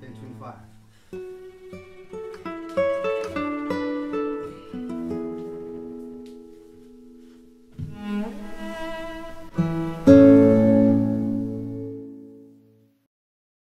Then 25.